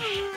Cheers.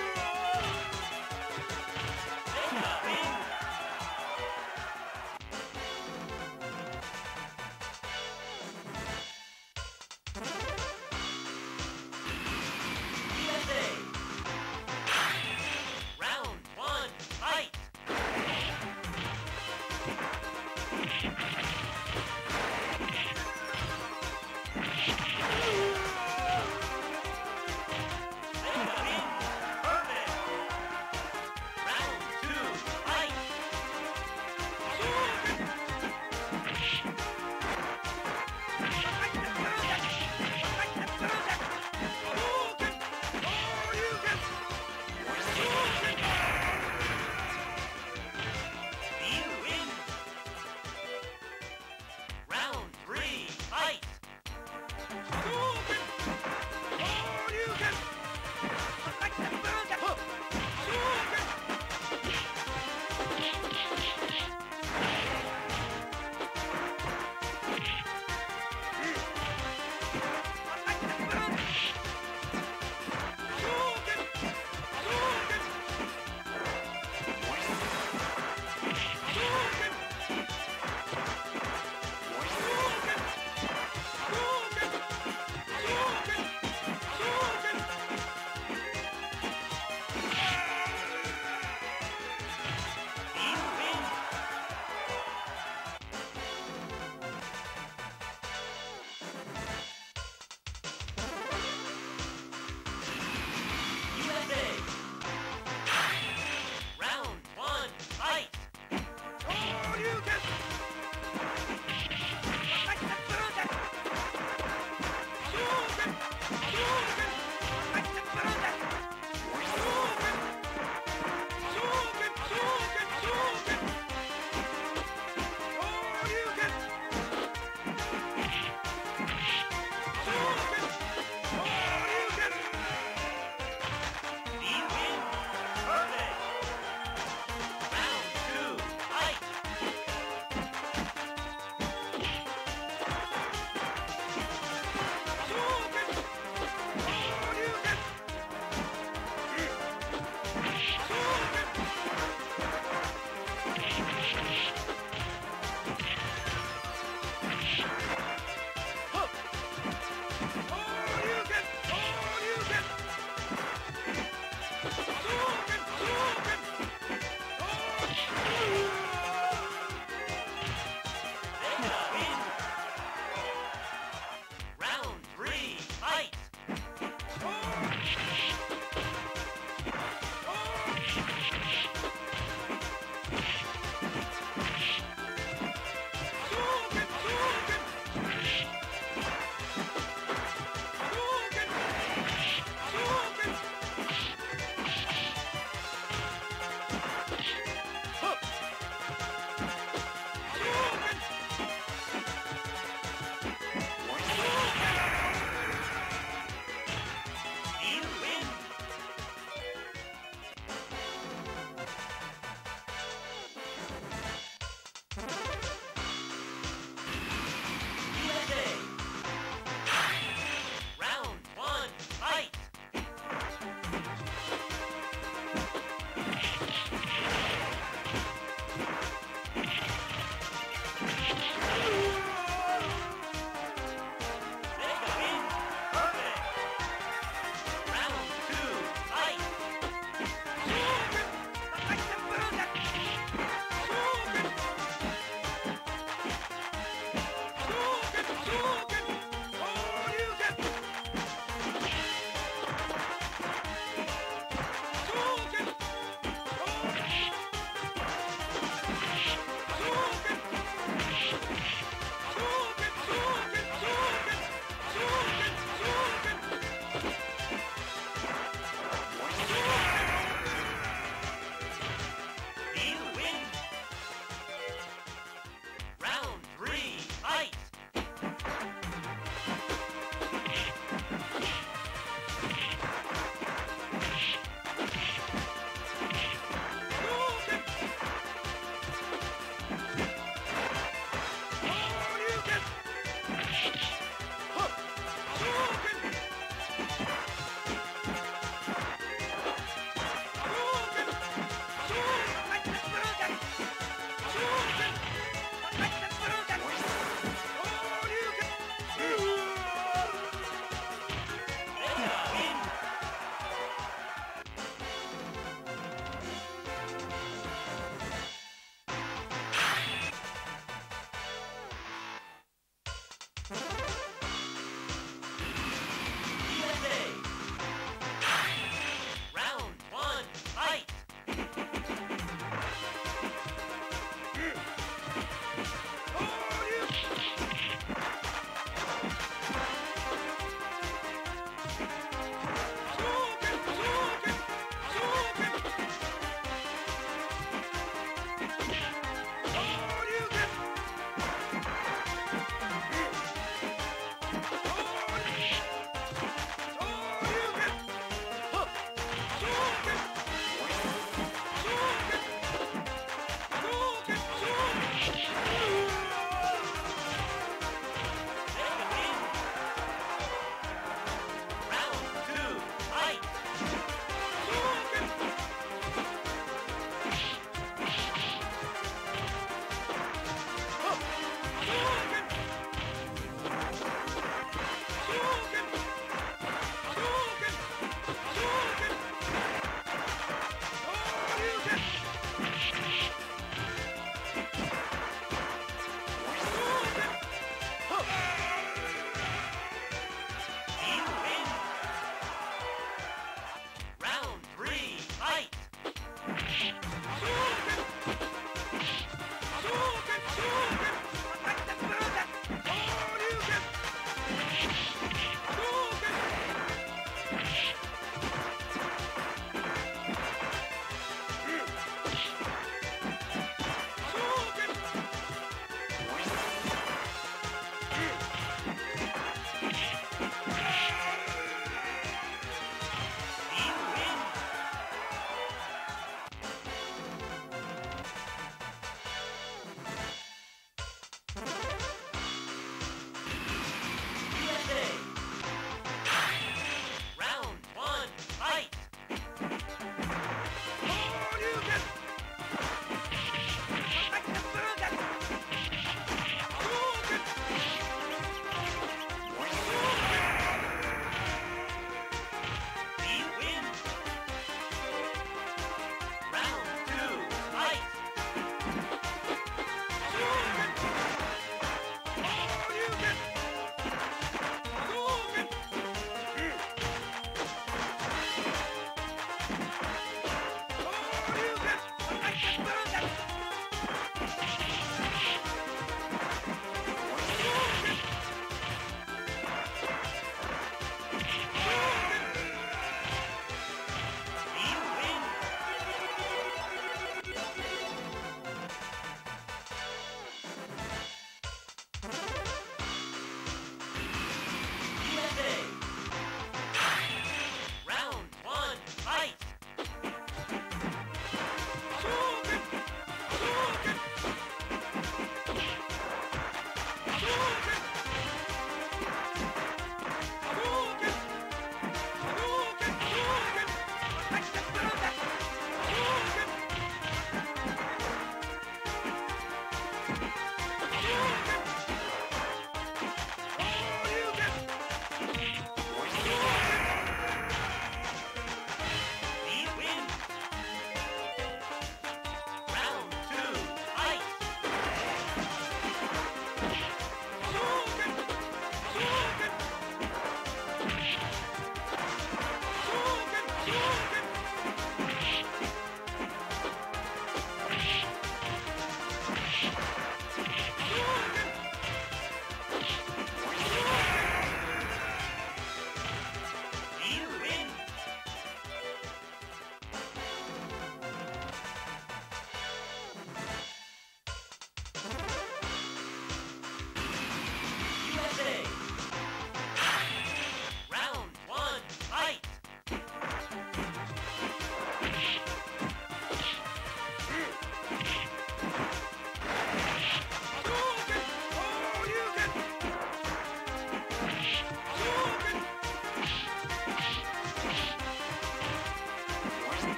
Oh,